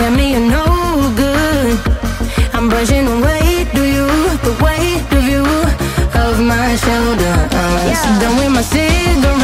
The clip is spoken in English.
tell me you're no good. I'm brushing away, do you? The weight of you, of my shoulder. Uh, yeah. Done with my cigarette.